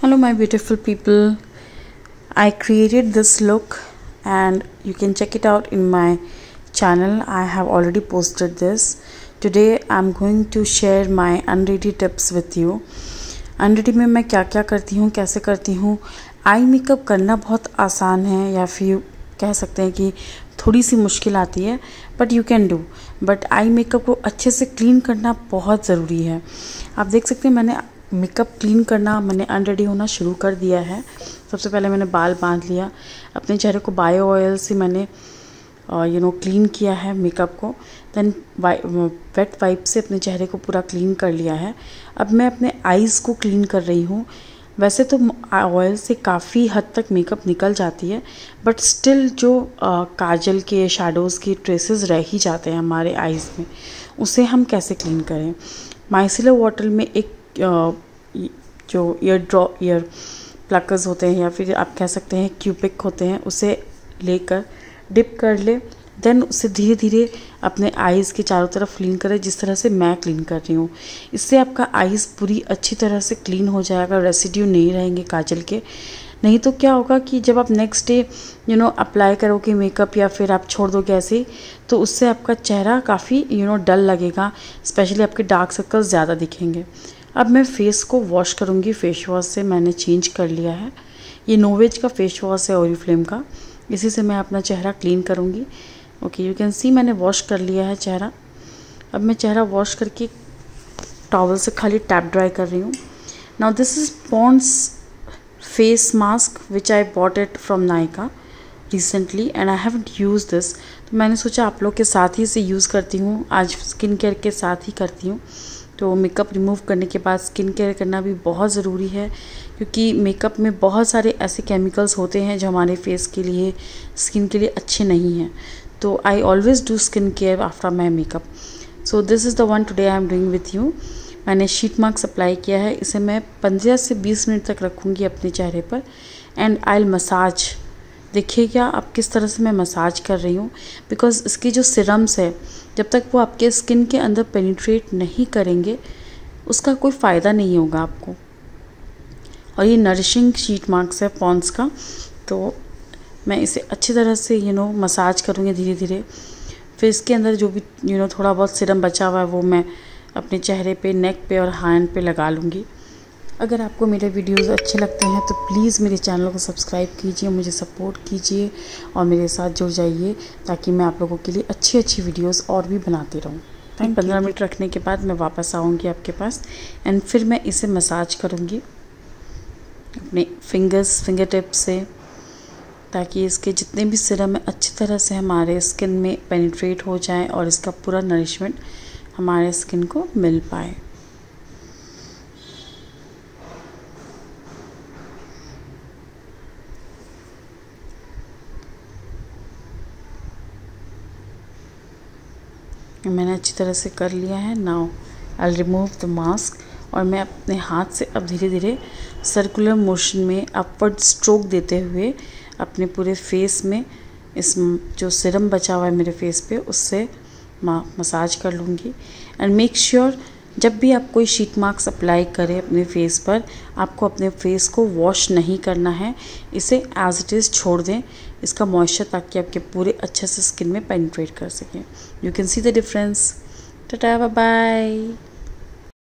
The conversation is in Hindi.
hello my beautiful people i created this look and you can check it out in my channel i have already posted this today i'm going to share my unready tips with you unready में मैं क्या क्या करती हूँ कैसे करती हूँ आई मेकअप करना बहुत आसान है या फिर कह सकते हैं कि थोड़ी सी मुश्किल आती है but you can do but I makeup को अच्छे से क्लीन करना बहुत ज़रूरी है आप देख सकते हैं मैंने मेकअप क्लीन करना मैंने अनरेडी होना शुरू कर दिया है। सबसे पहले मैंने बाल बाँध लिया। अपने चेहरे को बायो ऑयल से मैंने यू नो क्लीन किया है मेकअप को। देन वेट वाइप से अपने चेहरे को पूरा क्लीन कर लिया है। अब मैं अपने आईज़ को क्लीन कर रही हूँ। वैसे तो ऑयल से काफ़ी हद तक मेकअप निकल जाती है बट स्टिल जो आ, काजल के शेडोज़ के ट्रेसेस रह ही जाते हैं हमारे आईज़ में उसे हम कैसे क्लीन करें? माइसिलर वाटर में एक जो ईयर ड्रॉ ईयर प्लकर्स होते हैं या फिर आप कह सकते हैं क्यूपिक होते हैं, उसे लेकर डिप कर ले देन उसे धीरे धीरे अपने आईज़ के चारों तरफ़ क्लीन करें, जिस तरह से मैं क्लीन कर रही हूँ। इससे आपका आईज़ पूरी अच्छी तरह से क्लीन हो जाएगा रेसिड्यू नहीं रहेंगे काजल के। नहीं तो क्या होगा कि जब आप next day you know apply करोगे मेकअप या फिर आप छोड़ दोगे ऐसे ही तो उससे आपका चेहरा काफ़ी यू नो डल लगेगा स्पेशली आपके डार्क सर्कल्स ज़्यादा दिखेंगे। अब मैं फेस को वॉश करूँगी फेस वॉश से, मैंने चेंज कर लिया है। ये नोवेज का फेस वॉश है ओरी फ्लेम का। इसी से मैं अपना चेहरा क्लीन करूँगी। ओके यू कैन सी मैंने वॉश कर लिया है चेहरा। अब मैं चेहरा वॉश करके टॉवल से खाली टैप ड्राई कर रही हूँ। Now this is Pond's face mask which I bought it from Nykaa recently and I have use this तो मैंने सोचा आप लोग के साथ ही इसे यूज़ करती हूँ, आज स्किन केयर के साथ ही करती हूँ। तो मेकअप रिमूव करने के बाद स्किन केयर करना भी बहुत ज़रूरी है, क्योंकि मेकअप में बहुत सारे ऐसे केमिकल्स होते हैं जो हमारे फेस के लिए स्किन के लिए अच्छे नहीं हैं। तो I always do skin care after my makeup so this is the one today I am doing with you मैंने शीट मार्क्स अप्लाई किया है, इसे मैं पंद्रह से बीस मिनट तक रखूँगी अपने चेहरे पर एंड आई मसाज देखिए क्या अब किस तरह से मैं मसाज कर रही हूँ? बिकॉज़ इसकी जो सिरम्स है, जब तक वो आपके स्किन के अंदर पेनिट्रेट नहीं करेंगे, उसका कोई फ़ायदा नहीं होगा आपको। और ये नरिशिंग शीट मार्क्स है पॉन्स का तो मैं इसे अच्छी तरह से यू नो मसाज करूँगी धीरे धीरे फिर इसके अंदर जो भी यू नो थोड़ा बहुत सिरम बचा हुआ है, वो मैं अपने चेहरे पे नेक पे और हैंड पे लगा लूँगी। अगर आपको मेरे वीडियोस अच्छे लगते हैं तो प्लीज़ मेरे चैनल को सब्सक्राइब कीजिए मुझे सपोर्ट कीजिए और मेरे साथ जुड़ जाइए ताकि मैं आप लोगों के लिए अच्छी अच्छी वीडियोस और भी बनाती रहूँ। थैंक पंद्रह मिनट रखने के बाद मैं वापस आऊँगी आपके पास एंड फिर मैं इसे मसाज करूँगी अपने फिंगर्स फिंगर टिप से ताकि इसके जितने भी सिरम है अच्छी तरह से हमारे स्किन में पेनिट्रेट हो जाए और इसका पूरा नरिशमेंट हमारे स्किन को मिल पाए। मैंने अच्छी तरह से कर लिया है। Now I remove the mask और मैं अपने हाथ से अब धीरे धीरे सर्कुलर मोशन में अपवर्ड स्ट्रोक देते हुए अपने पूरे फेस में इस जो सिरम बचा हुआ है मेरे फेस पे, उससे मसाज कर लूँगी। एंड मेक श्योर जब भी आप कोई शीट मार्क्स अप्लाई करें अपने फेस पर, आपको अपने फेस को वॉश नहीं करना है। इसे एज इट इज़ छोड़ दें। इसका मॉइस्चर ताकि आपके पूरे अच्छे से स्किन में पेनिट्रेट कर सकें। You can see the difference tata bye bye